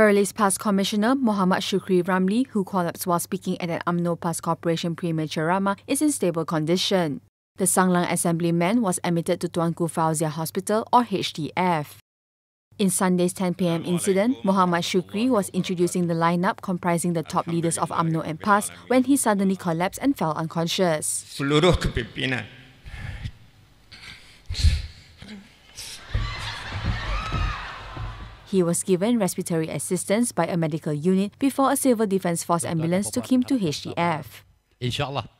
Perlis PAS Commissioner Muhammad Shukri Ramli, who collapsed while speaking at an UMNO PAS Cooperation Premier Ceramah, is in stable condition. The Sanglang Assemblyman was admitted to Tuanku Fauziah Hospital or HTF. In Sunday's 10 pm incident, Muhammad Shukri was introducing the lineup comprising the top leaders of UMNO and PAS when he suddenly collapsed and fell unconscious. Seluruh kepimpinan He was given respiratory assistance by a medical unit before a civil defense force ambulance took him to HTF. InsyaAllah